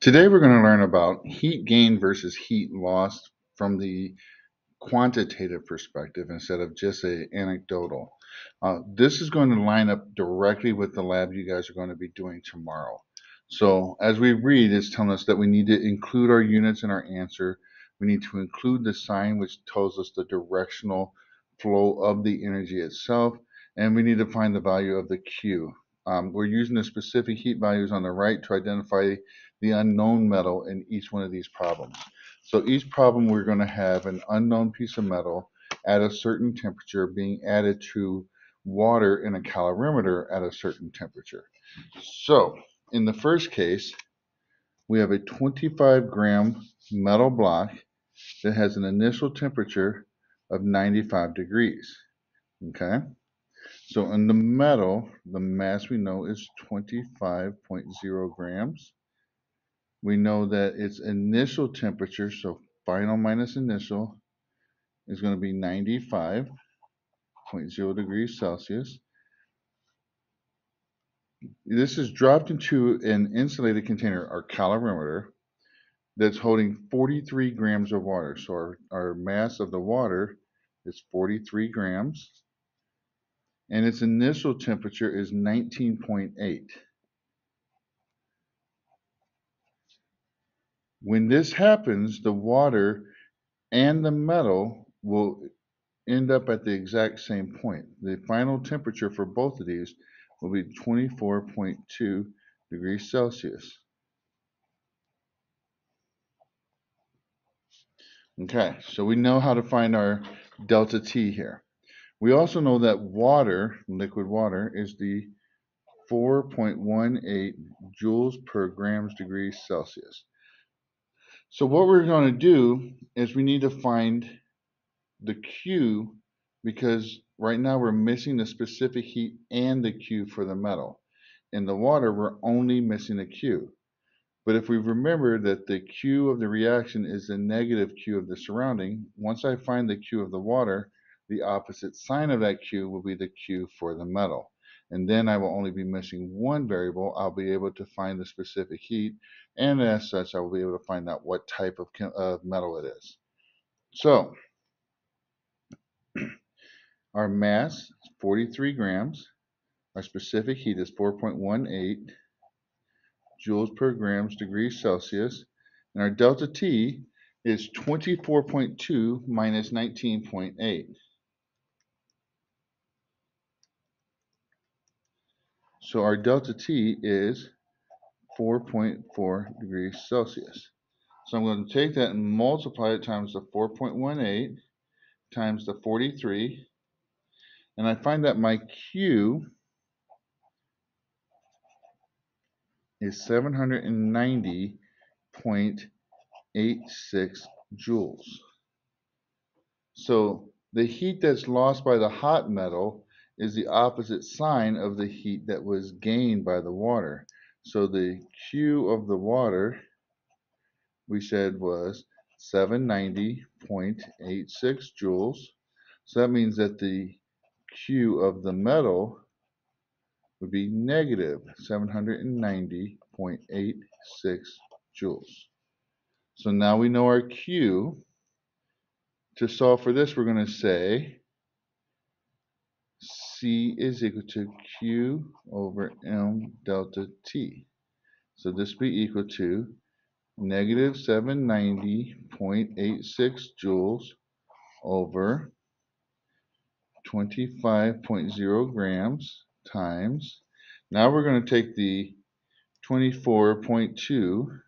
Today we're going to learn about heat gain versus heat loss from the quantitative perspective instead of just a anecdotal. Uh, this is going to line up directly with the lab you guys are going to be doing tomorrow. So as we read, it's telling us that we need to include our units in our answer. We need to include the sign which tells us the directional flow of the energy itself. And we need to find the value of the Q. Um, we're using the specific heat values on the right to identify the unknown metal in each one of these problems. So each problem we're going to have an unknown piece of metal at a certain temperature being added to water in a calorimeter at a certain temperature. So in the first case, we have a 25 gram metal block that has an initial temperature of 95 degrees. Okay. So in the metal, the mass we know is 25.0 grams. We know that its initial temperature, so final minus initial, is going to be 95.0 degrees Celsius. This is dropped into an insulated container, our calorimeter, that's holding 43 grams of water. So our, our mass of the water is 43 grams and its initial temperature is 19.8. When this happens, the water and the metal will end up at the exact same point. The final temperature for both of these will be 24.2 degrees Celsius. Okay, so we know how to find our delta T here. We also know that water, liquid water, is the 4.18 joules per grams degrees Celsius. So what we're going to do is we need to find the Q because right now we're missing the specific heat and the Q for the metal. In the water, we're only missing the Q. But if we remember that the Q of the reaction is the negative Q of the surrounding, once I find the Q of the water, the opposite sign of that Q will be the Q for the metal. And then I will only be missing one variable. I'll be able to find the specific heat, and as such, I will be able to find out what type of, of metal it is. So, our mass is 43 grams. Our specific heat is 4.18 joules per grams degrees Celsius. And our delta T is 24.2 minus 19.8. So our delta T is 4.4 degrees Celsius. So I'm going to take that and multiply it times the 4.18 times the 43. And I find that my Q is 790.86 joules. So the heat that's lost by the hot metal is the opposite sign of the heat that was gained by the water. So the Q of the water we said was 790.86 joules. So that means that the Q of the metal would be negative 790.86 joules. So now we know our Q. To solve for this, we're going to say C is equal to Q over M delta T. So this be equal to negative 790.86 joules over 25.0 grams times. Now we're going to take the 24.2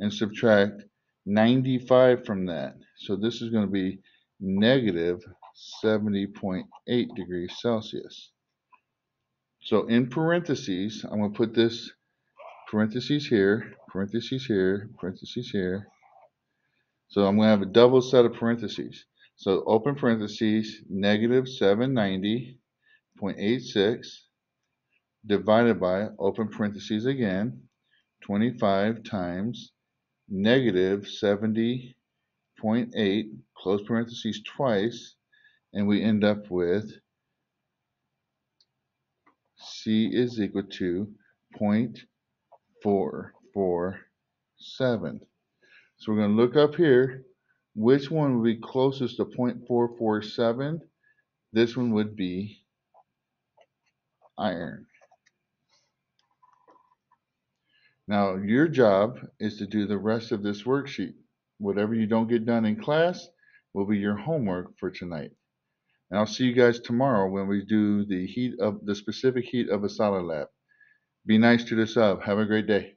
and subtract 95 from that. So this is going to be negative 70.8 degrees Celsius. So in parentheses, I'm going to put this parentheses here, parentheses here, parentheses here. So I'm going to have a double set of parentheses. So open parentheses, negative 790.86 divided by, open parentheses again, 25 times negative 70.8, close parentheses twice, and we end up with C is equal to 0.447. So we're going to look up here. Which one would be closest to 0.447? This one would be iron. Now, your job is to do the rest of this worksheet. Whatever you don't get done in class will be your homework for tonight. And I'll see you guys tomorrow when we do the heat of the specific heat of a solid lab. Be nice to the sub. Have a great day.